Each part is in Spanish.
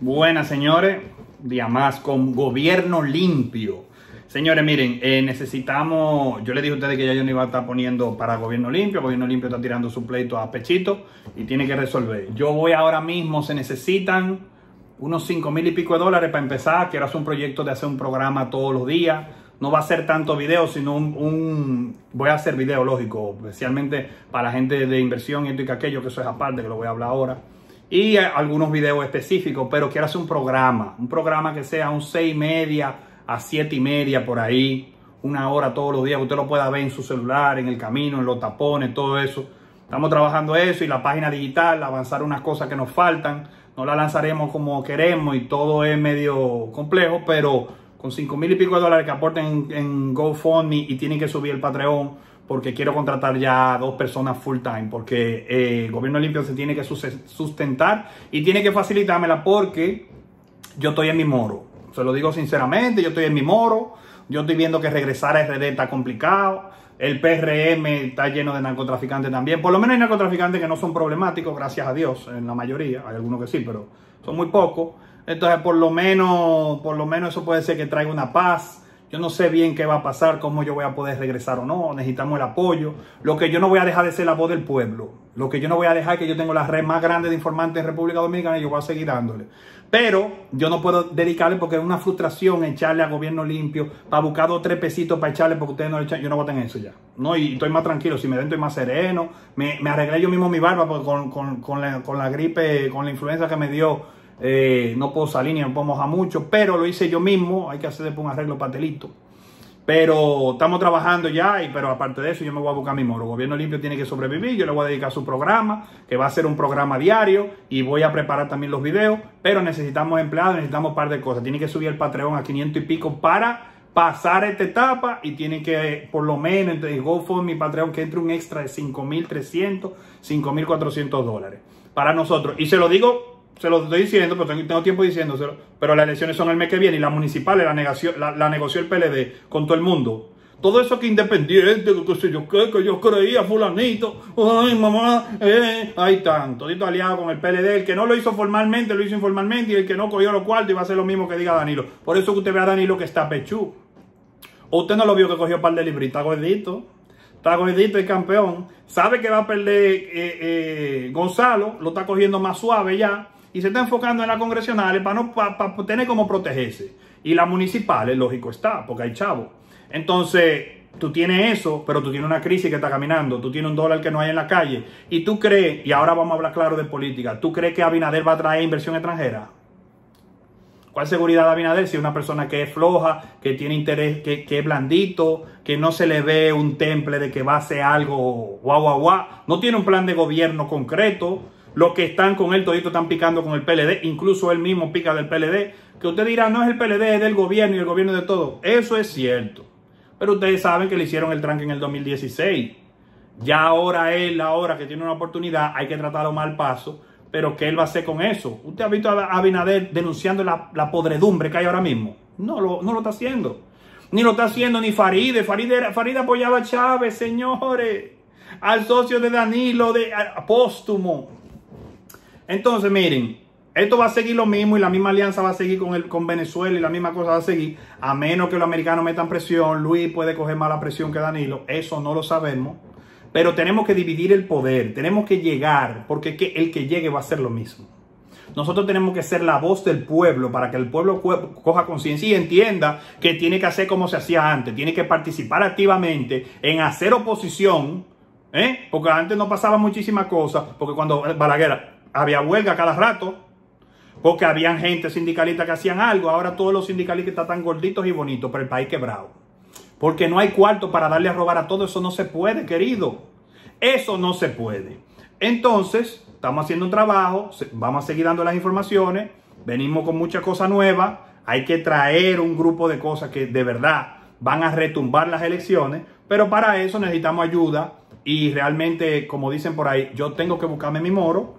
Buenas, señores. Día más con gobierno limpio. Señores, miren, eh, necesitamos. Yo le dije a ustedes que ya yo no iba a estar poniendo para gobierno limpio. Gobierno limpio está tirando su pleito a pechito y tiene que resolver. Yo voy ahora mismo, se necesitan unos 5 mil y pico de dólares para empezar. Quiero hacer un proyecto de hacer un programa todos los días. No va a ser tanto video, sino un, voy a hacer video, lógico, especialmente para la gente de inversión y esto y que aquello, que eso es aparte, que lo voy a hablar ahora y algunos videos específicos, pero quiero hacer un programa, un programa que sea un 6 y media a 7 y media por ahí, una hora todos los días, usted lo pueda ver en su celular, en el camino, en los tapones, todo eso. Estamos trabajando eso y la página digital, avanzar unas cosas que nos faltan, no la lanzaremos como queremos y todo es medio complejo, pero con 5 mil y pico de dólares que aporten en, en GoFundMe y tienen que subir el Patreon, porque quiero contratar ya dos personas full time, porque eh, el gobierno limpio se tiene que sustentar y tiene que facilitármela porque yo estoy en mi moro. Se lo digo sinceramente, yo estoy en mi moro, yo estoy viendo que regresar a RD está complicado, el PRM está lleno de narcotraficantes también, por lo menos hay narcotraficantes que no son problemáticos, gracias a Dios, en la mayoría, hay algunos que sí, pero son muy pocos. Entonces, por lo menos, por lo menos eso puede ser que traiga una paz yo no sé bien qué va a pasar, cómo yo voy a poder regresar o no. Necesitamos el apoyo. Lo que yo no voy a dejar de ser la voz del pueblo. Lo que yo no voy a dejar es que yo tengo la red más grande de informantes en República Dominicana y yo voy a seguir dándole. Pero yo no puedo dedicarle porque es una frustración echarle a gobierno limpio para buscar dos tres pesitos para echarle porque ustedes no le echan. Yo no a eso ya. No, y estoy más tranquilo. Si me den, estoy más sereno. Me, arreglé yo mismo mi barba con, con, la, con la gripe, con la influenza que me dio eh, no puedo salir ni me puedo mojar mucho, pero lo hice yo mismo. Hay que hacer después un arreglo patelito. Pero estamos trabajando ya, pero aparte de eso, yo me voy a buscar mi moro. El gobierno limpio tiene que sobrevivir. Yo le voy a dedicar su programa, que va a ser un programa diario, y voy a preparar también los videos. Pero necesitamos empleados, necesitamos un par de cosas. Tiene que subir el Patreon a 500 y pico para pasar esta etapa y tiene que, por lo menos, entre GoFundMe Patreon, que entre un extra de 5.300, 5.400 dólares para nosotros. Y se lo digo se lo estoy diciendo, pero tengo, tiempo diciéndoselo, pero las elecciones son el mes que viene y las municipales la, la, negoció el PLD con todo el mundo. Todo eso que independiente, que sé yo qué, que yo creía, fulanito, ay mamá, eh, ahí están, todito aliado con el PLD, el que no lo hizo formalmente, lo hizo informalmente, y el que no cogió los cuartos iba a hacer lo mismo que diga Danilo. Por eso que usted ve a Danilo que está pechú. O usted no lo vio que cogió un par de libritas, gordito, está gordito el campeón, sabe que va a perder eh, eh, Gonzalo, lo está cogiendo más suave ya, y se está enfocando en las congresionales para, no, para, tener como protegerse. Y las municipales, lógico está, porque hay chavo. Entonces, tú tienes eso, pero tú tienes una crisis que está caminando, tú tienes un dólar que no hay en la calle, y tú crees, y ahora vamos a hablar claro de política, ¿tú crees que Abinader va a traer inversión extranjera? ¿Cuál seguridad de Abinader si es una persona que es floja, que tiene interés, que, que, es blandito, que no se le ve un temple de que va a hacer algo guau, guau, guau? No tiene un plan de gobierno concreto, los que están con él todito están picando con el PLD, incluso él mismo pica del PLD. Que usted dirá, no es el PLD, es del gobierno y el gobierno de todo. Eso es cierto. Pero ustedes saben que le hicieron el tranque en el 2016. Ya ahora él, ahora que tiene una oportunidad, hay que tratarlo mal paso. Pero ¿qué él va a hacer con eso? ¿Usted ha visto a Abinader denunciando la, podredumbre que hay ahora mismo? No lo, no lo está haciendo. Ni lo está haciendo ni Faride. Faride, Faride apoyaba a Chávez, señores. Al socio de Danilo, de Póstumo. Entonces, miren, esto va a seguir lo mismo y la misma alianza va a seguir con, el, con Venezuela y la misma cosa va a seguir, a menos que los americanos metan presión. Luis puede coger más la presión que Danilo, eso no lo sabemos. Pero tenemos que dividir el poder, tenemos que llegar, porque el que llegue va a ser lo mismo. Nosotros tenemos que ser la voz del pueblo para que el pueblo coja conciencia y entienda que tiene que hacer como se hacía antes, tiene que participar activamente en hacer oposición, ¿eh? porque antes no pasaba muchísimas cosas, porque cuando Balaguer había huelga cada rato, porque habían gente sindicalista que hacían algo. Ahora todos los sindicalistas están gorditos y bonitos, pero el país quebrado. Porque no hay cuarto para darle a robar a todo. Eso no se puede, querido. Eso no se puede. Entonces, estamos haciendo un trabajo, vamos a seguir dando las informaciones, venimos con muchas cosas nuevas, hay que traer un grupo de cosas que de verdad van a retumbar las elecciones, pero para eso necesitamos ayuda y realmente, como dicen por ahí, yo tengo que buscarme mi moro,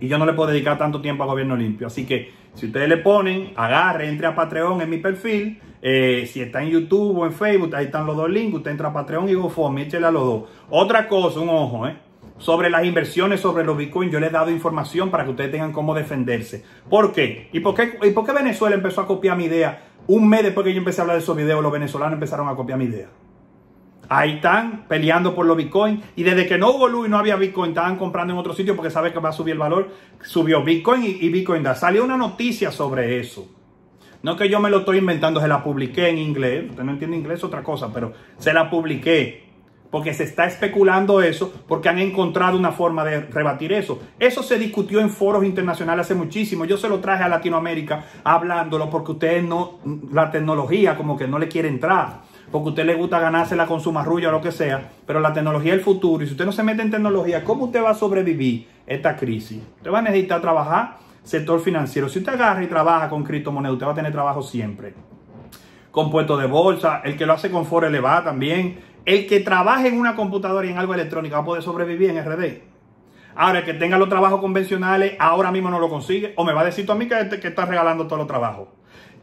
y yo no le puedo dedicar tanto tiempo a gobierno limpio. Así que si ustedes le ponen, agarre, entre a Patreon en mi perfil. Eh, si está en YouTube o en Facebook, ahí están los dos links. Usted entra a Patreon y GoFundMe, échele a los dos. Otra cosa, un ojo, ¿eh? sobre las inversiones, sobre los bitcoins. Yo les he dado información para que ustedes tengan cómo defenderse. ¿Por qué? ¿Y por qué, y por qué Venezuela empezó a copiar mi idea? Un mes después que yo empecé a hablar de esos videos, los venezolanos empezaron a copiar mi idea. Ahí están peleando por los bitcoins. Y desde que no hubo luz y no había bitcoin, estaban comprando en otro sitio porque saben que va a subir el valor. Subió bitcoin y, y bitcoin da. Salió una noticia sobre eso. No que yo me lo estoy inventando, se la publiqué en inglés. Usted no entiende inglés, otra cosa, pero se la publiqué. Porque se está especulando eso, porque han encontrado una forma de rebatir eso. Eso se discutió en foros internacionales hace muchísimo. Yo se lo traje a Latinoamérica hablándolo porque ustedes no, la tecnología como que no le quiere entrar. Porque a usted le gusta ganársela con su marrulla o lo que sea. Pero la tecnología es el futuro. Y si usted no se mete en tecnología, ¿cómo usted va a sobrevivir esta crisis? Usted va a necesitar trabajar sector financiero. Si usted agarra y trabaja con criptomonedas, usted va a tener trabajo siempre. Con puestos de bolsa, el que lo hace con Forex le va también. El que trabaje en una computadora y en algo electrónico va a poder sobrevivir en RD. Ahora, el que tenga los trabajos convencionales, ahora mismo no lo consigue. O me va a decir tú a mí que, que está regalando todos los trabajos.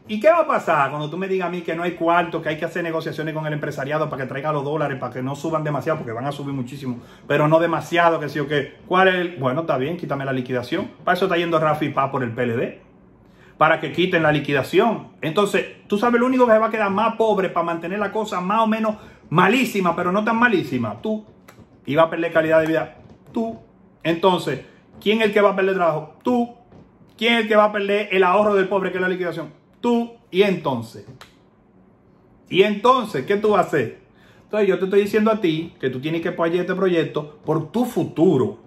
¿Y qué va a pasar cuando tú me digas a mí que no hay cuarto, que hay que hacer negociaciones con el empresariado para que traiga los dólares, para que no suban demasiado, porque van a subir muchísimo, pero no demasiado, que sí o qué? ¿Cuál es el? Bueno, está bien, quítame la liquidación. Para eso está yendo Rafi Pa por el PLD. Para que quiten la liquidación. Entonces, tú sabes, lo único que se va a quedar más pobre para mantener la cosa más o menos malísima, pero no tan malísima. Tú. Y va a perder calidad de vida. Tú. Entonces, ¿quién es el que va a perder trabajo? Tú. ¿Quién es el que va a perder el ahorro del pobre, que es la liquidación? Tú. Y entonces. Y entonces, ¿qué tú vas a hacer? Entonces, yo te estoy diciendo a ti que tú tienes que apoyar este proyecto por tu futuro.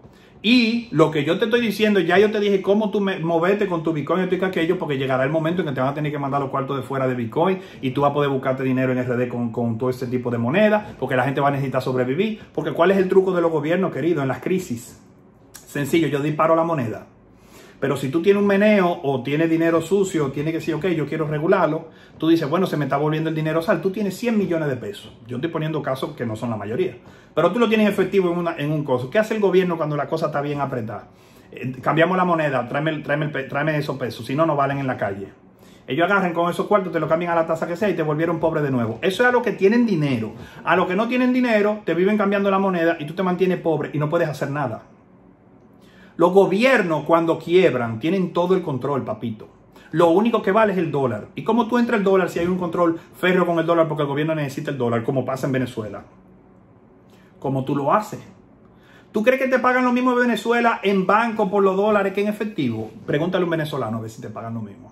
Y lo que yo te estoy diciendo, ya yo te dije cómo tú me, moverte con tu Bitcoin y aquello, porque llegará el momento en que te van a tener que mandar los cuartos de fuera de Bitcoin y tú vas a poder buscarte dinero en RD con, con todo este tipo de moneda, porque la gente va a necesitar sobrevivir. Porque ¿cuál es el truco de los gobiernos, querido, en las crisis? Sencillo, yo disparo la moneda. Pero si tú tienes un meneo o tienes dinero sucio, o tienes que decir, ok, yo quiero regularlo, tú dices, bueno, se me está volviendo el dinero sal, tú tienes 100 millones de pesos. Yo estoy poniendo casos que no son la mayoría. Pero tú lo tienes efectivo en, una, en un coso. ¿Qué hace el gobierno cuando la cosa está bien apretada? Eh, cambiamos la moneda, tráeme, tráeme, tráeme esos pesos, si no, no valen en la calle. Ellos agarren con esos cuartos, te lo cambian a la tasa que sea y te volvieron pobre de nuevo. Eso es a los que tienen dinero. A los que no tienen dinero, te viven cambiando la moneda y tú te mantienes pobre y no puedes hacer nada. Los gobiernos cuando quiebran tienen todo el control, papito. Lo único que vale es el dólar. ¿Y cómo tú entra el dólar si hay un control férreo con el dólar porque el gobierno necesita el dólar, como pasa en Venezuela? ¿Cómo tú lo haces? ¿Tú crees que te pagan lo mismo en Venezuela en banco por los dólares que en efectivo? Pregúntale a un venezolano a ver si te pagan lo mismo.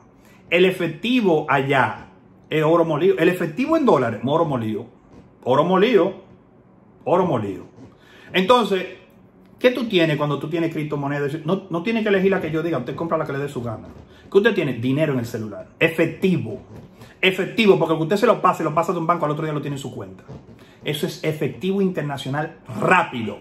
El efectivo allá es oro molido. El efectivo en dólares, oro molido. Oro molido, oro molido. Entonces, ¿Qué tú tienes cuando tú tienes criptomonedas? No, no tiene que elegir la que yo diga, usted compra la que le dé su gana. ¿Qué usted tiene? Dinero en el celular. Efectivo. Efectivo, porque que usted se lo pase, lo pasa de un banco al otro día lo tiene en su cuenta. Eso es efectivo internacional rápido.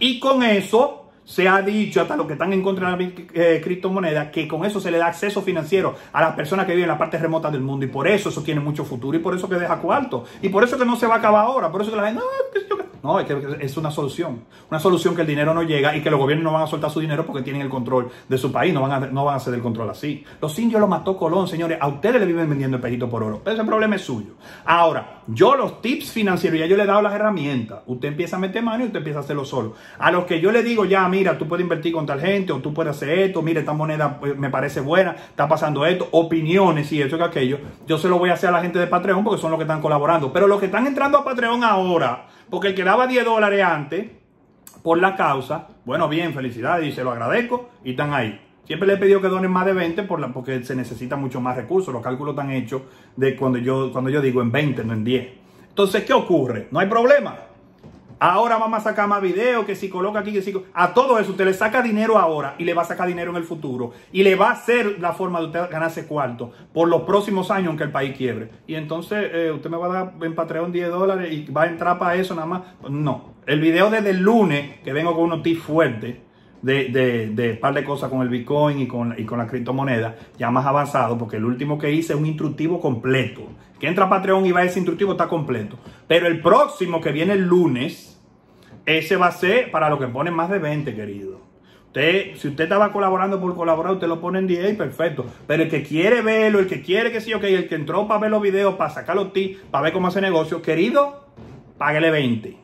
Y con eso se ha dicho hasta los que están en contra de la eh, criptomoneda que con eso se le da acceso financiero a las personas que viven en la parte remota del mundo y por eso eso tiene mucho futuro y por eso que deja cuarto y por eso que no se va a acabar ahora, por eso que la gente, no, no, es que es una solución. Una solución que el dinero no llega y que los gobiernos no van a soltar su dinero porque tienen el control de su país. No van a, no van a hacer el control así. Los indios los mató Colón, señores. A ustedes le viven vendiendo el pejito por oro. Ese problema es suyo. Ahora, yo los tips financieros, ya yo le he dado las herramientas. Usted empieza a meter mano y usted empieza a hacerlo solo. A los que yo le digo, ya, mira, tú puedes invertir con tal gente o tú puedes hacer esto. Mira, esta moneda pues, me parece buena. Está pasando esto. Opiniones y eso y aquello. Yo se lo voy a hacer a la gente de Patreon porque son los que están colaborando. Pero los que están entrando a Patreon ahora porque el que daba 10 dólares antes por la causa, bueno, bien, felicidades y se lo agradezco y están ahí. Siempre le he pedido que donen más de 20 por la, porque se necesita mucho más recursos. Los cálculos están hechos de cuando yo, cuando yo digo en 20, no en 10. Entonces, ¿qué ocurre? No hay problema. Ahora vamos a sacar más videos, que si coloca aquí, que si... A todo eso usted le saca dinero ahora y le va a sacar dinero en el futuro. Y le va a ser la forma de usted ganarse cuarto por los próximos años aunque el país quiebre. Y entonces eh, usted me va a dar en Patreon 10 dólares y va a entrar para eso nada más. No. El video desde el lunes, que vengo con unos tips fuertes de, de, de par de cosas con el Bitcoin y con, y con la criptomoneda, ya más avanzado, porque el último que hice es un instructivo completo. Que entra a Patreon y va ese instructivo, está completo. Pero el próximo que viene el lunes ese va a ser para los que ponen más de 20, querido. Usted, si usted estaba colaborando por colaborar, usted lo pone en 10 y perfecto. Pero el que quiere verlo, el que quiere que sí, ok, el que entró para ver los videos, para sacar los tips, para ver cómo hace negocio, querido, páguele 20.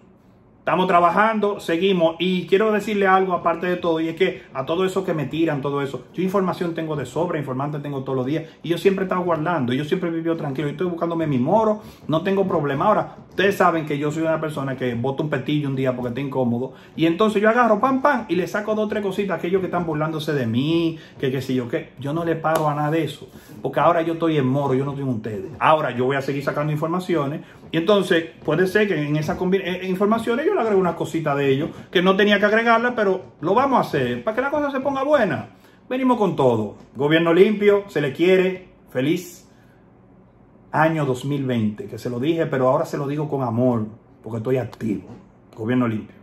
Estamos trabajando, seguimos. Y quiero decirle algo aparte de todo, y es que a todo eso que me tiran, todo eso, yo información tengo de sobra, informante tengo todos los días, y yo siempre he estado guardando, yo siempre he vivido tranquilo, yo estoy buscándome mi moro, no tengo problema. Ahora, ustedes saben que yo soy una persona que bota un petillo un día porque está incómodo, y entonces yo agarro pam, pam, y le saco dos o tres cositas a aquellos que están burlándose de mí, que qué sé yo qué. Yo no le paro a nada de eso, porque ahora yo estoy en moro, yo no estoy en ustedes. Ahora yo voy a seguir sacando informaciones, y entonces puede ser que en esas eh, informaciones yo le agrego una cosita de ellos, que no tenía que agregarla, pero lo vamos a hacer para que la cosa se ponga buena. Venimos con todo. Gobierno limpio, se le quiere. Feliz año 2020, que se lo dije, pero ahora se lo digo con amor, porque estoy activo. Gobierno limpio.